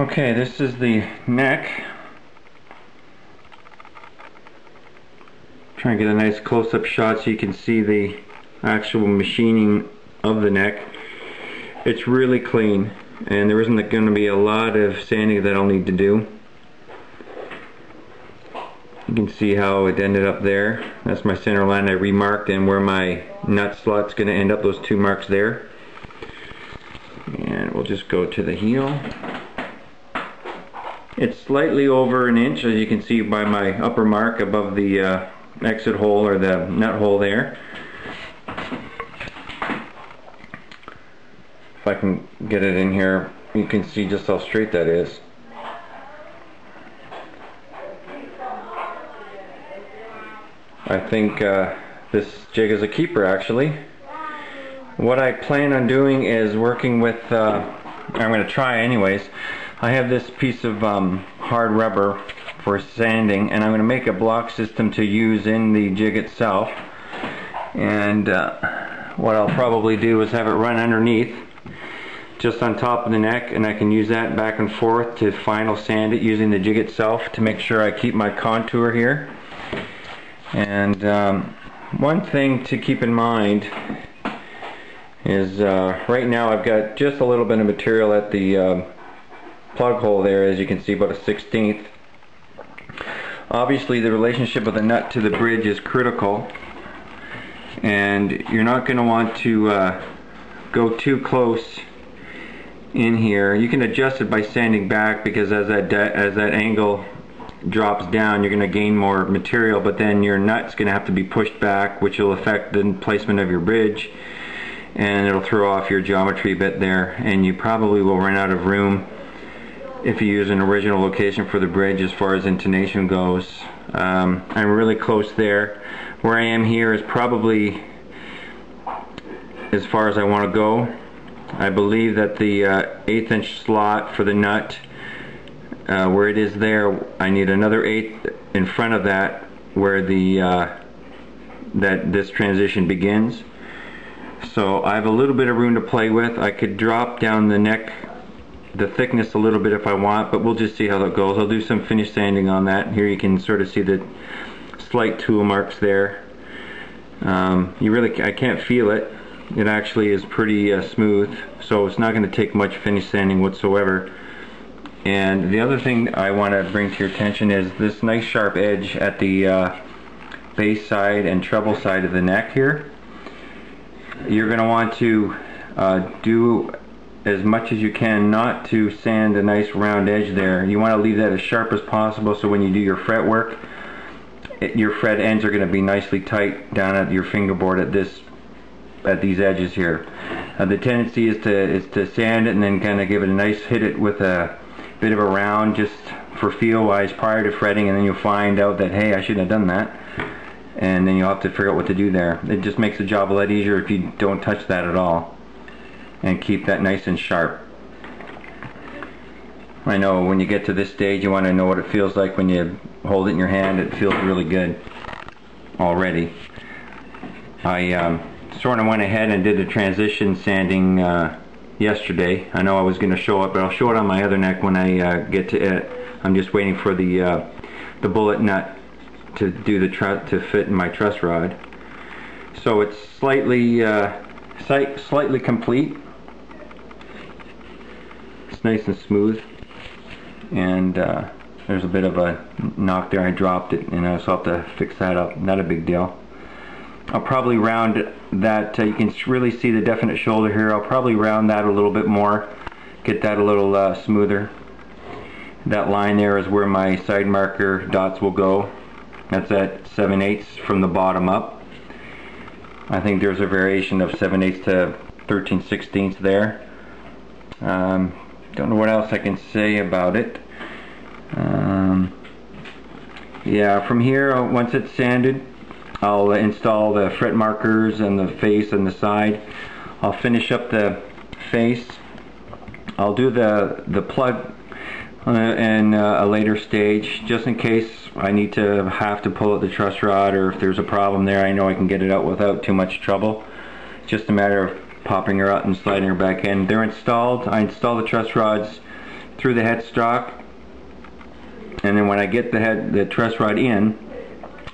Okay, this is the neck. Try and get a nice close-up shot so you can see the actual machining of the neck. It's really clean and there isn't going to be a lot of sanding that I'll need to do. You can see how it ended up there. That's my center line I remarked and where my nut slot's going to end up, those two marks there. And we'll just go to the heel. It's slightly over an inch as you can see by my upper mark above the uh, exit hole or the nut hole there. If I can get it in here, you can see just how straight that is. I think uh, this jig is a keeper actually. What I plan on doing is working with, uh, I'm going to try anyways, I have this piece of um, hard rubber for sanding and I'm going to make a block system to use in the jig itself. And uh, what I'll probably do is have it run underneath just on top of the neck and I can use that back and forth to final sand it using the jig itself to make sure I keep my contour here. And um, one thing to keep in mind is uh, right now I've got just a little bit of material at the uh, plug hole there as you can see about a 16th obviously the relationship of the nut to the bridge is critical and you're not going to want to uh, go too close in here. You can adjust it by sanding back because as that as that angle drops down you're going to gain more material but then your nut's going to have to be pushed back which will affect the placement of your bridge and it'll throw off your geometry a bit there and you probably will run out of room if you use an original location for the bridge as far as intonation goes. Um, I'm really close there. Where I am here is probably as far as I want to go. I believe that the uh, eighth inch slot for the nut uh, where it is there I need another eighth in front of that where the uh, that this transition begins so I have a little bit of room to play with I could drop down the neck the thickness a little bit if I want, but we'll just see how that goes. I'll do some finish sanding on that. Here you can sort of see the slight tool marks there. Um, you really, I can't feel it. It actually is pretty uh, smooth, so it's not going to take much finish sanding whatsoever. And the other thing I want to bring to your attention is this nice sharp edge at the uh, bass side and treble side of the neck here. You're going to want to uh, do as much as you can not to sand a nice round edge there. You want to leave that as sharp as possible so when you do your fret work, it, your fret ends are going to be nicely tight down at your fingerboard at this at these edges here. Uh, the tendency is to is to sand it and then kind of give it a nice hit it with a bit of a round just for feel wise prior to fretting and then you'll find out that hey I shouldn't have done that and then you'll have to figure out what to do there. It just makes the job a lot easier if you don't touch that at all and keep that nice and sharp. I know when you get to this stage you want to know what it feels like when you hold it in your hand. It feels really good already. I um, sort of went ahead and did the transition sanding uh, yesterday. I know I was going to show it, but I'll show it on my other neck when I uh, get to it. I'm just waiting for the uh, the bullet nut to do the to fit in my truss rod. So it's slightly uh, slightly complete nice and smooth. And uh, there's a bit of a knock there. I dropped it and I also have to fix that up. Not a big deal. I'll probably round that uh, you can really see the definite shoulder here. I'll probably round that a little bit more get that a little uh, smoother. That line there is where my side marker dots will go. That's at 7 eighths from the bottom up. I think there's a variation of 7 eighths to 13 sixteenths there. Um, don't know what else I can say about it. Um, yeah, from here, uh, once it's sanded, I'll install the fret markers and the face and the side. I'll finish up the face. I'll do the, the plug uh, in uh, a later stage, just in case I need to have to pull out the truss rod or if there's a problem there, I know I can get it out without too much trouble. It's just a matter of popping her out and sliding her back in. They're installed. I install the truss rods through the headstock and then when I get the head the truss rod in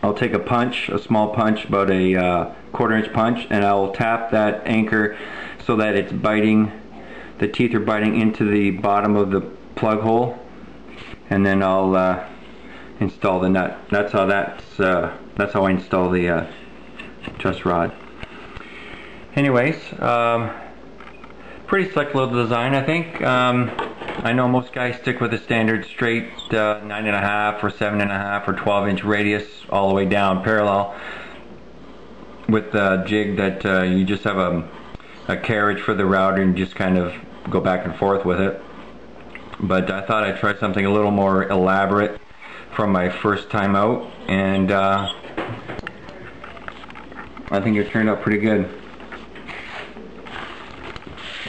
I'll take a punch a small punch about a uh, quarter inch punch and I'll tap that anchor so that it's biting the teeth are biting into the bottom of the plug hole and then I'll uh, install the nut that's how that's uh, that's how I install the uh, truss rod anyways um, pretty slick little design I think. Um, I know most guys stick with a standard straight uh, nine and a half or seven and a half or 12 inch radius all the way down parallel with the jig that uh, you just have a, a carriage for the router and just kind of go back and forth with it. But I thought I'd try something a little more elaborate from my first time out and uh, I think it turned out pretty good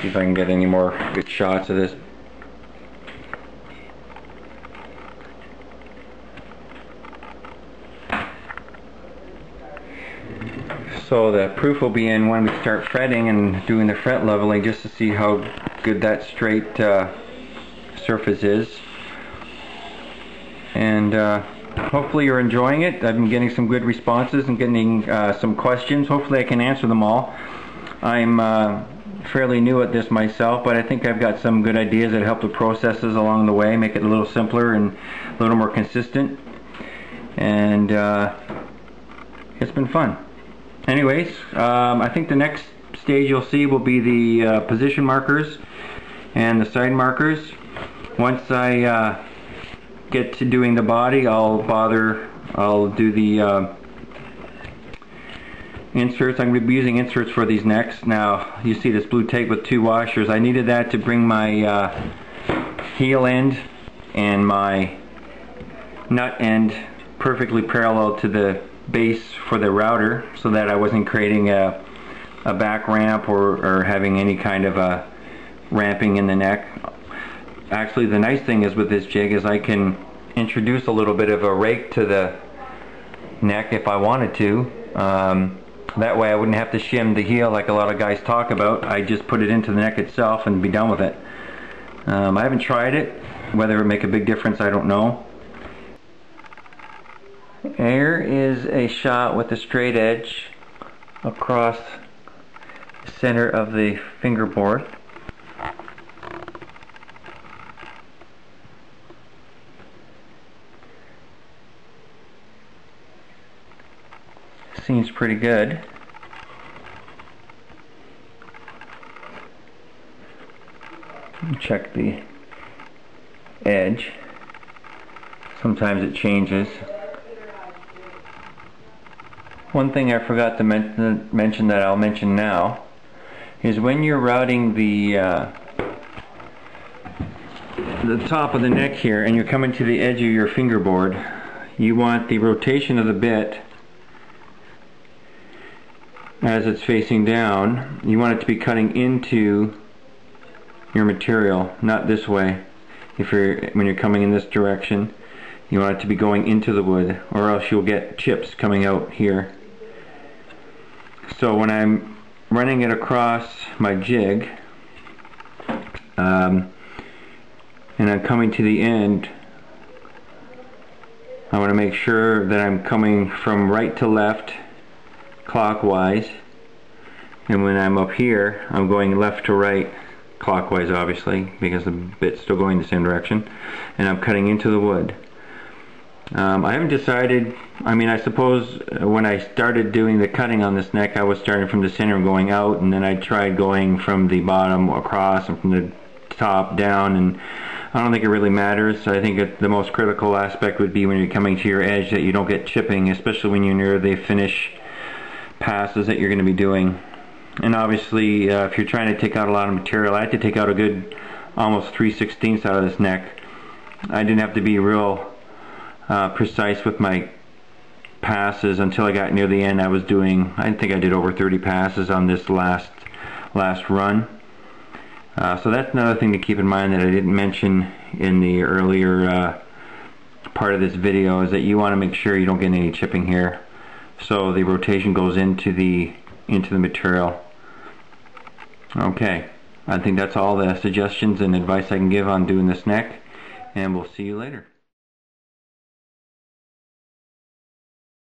see if I can get any more good shots of this So the proof will be in when we start fretting and doing the fret leveling just to see how good that straight uh, surface is. And uh, hopefully you're enjoying it. I've been getting some good responses and getting uh, some questions. Hopefully I can answer them all. I'm uh, fairly new at this myself, but I think I've got some good ideas that help the processes along the way, make it a little simpler and a little more consistent. And uh, it's been fun anyways, um, I think the next stage you'll see will be the uh, position markers and the side markers. Once I uh, get to doing the body, I'll bother, I'll do the uh, inserts. I'm going to be using inserts for these necks. Now, you see this blue tape with two washers. I needed that to bring my uh, heel end and my nut end perfectly parallel to the base for the router so that I wasn't creating a, a back ramp or, or having any kind of a ramping in the neck. Actually the nice thing is with this jig is I can introduce a little bit of a rake to the neck if I wanted to. Um, that way I wouldn't have to shim the heel like a lot of guys talk about. I just put it into the neck itself and be done with it. Um, I haven't tried it. Whether it would make a big difference I don't know. Here is a shot with a straight edge across the center of the fingerboard. Seems pretty good. Check the edge. Sometimes it changes. One thing I forgot to men mention that I'll mention now is when you're routing the uh, the top of the neck here and you're coming to the edge of your fingerboard you want the rotation of the bit as it's facing down you want it to be cutting into your material not this way. If you're when you're coming in this direction you want it to be going into the wood or else you'll get chips coming out here. So when I'm running it across my jig um, and I'm coming to the end I want to make sure that I'm coming from right to left clockwise. And when I'm up here I'm going left to right clockwise obviously because the bit's still going the same direction. And I'm cutting into the wood. Um, I haven't decided, I mean I suppose uh, when I started doing the cutting on this neck I was starting from the center going out and then I tried going from the bottom across and from the top down and I don't think it really matters. I think it, the most critical aspect would be when you're coming to your edge that you don't get chipping especially when you're near the finish passes that you're going to be doing. And obviously uh, if you're trying to take out a lot of material, I had to take out a good almost 3 16ths out of this neck. I didn't have to be real uh, precise with my passes until I got near the end I was doing I think I did over 30 passes on this last last run uh, so that's another thing to keep in mind that I didn't mention in the earlier uh, part of this video is that you want to make sure you don't get any chipping here so the rotation goes into the into the material okay I think that's all the suggestions and advice I can give on doing this neck and we'll see you later.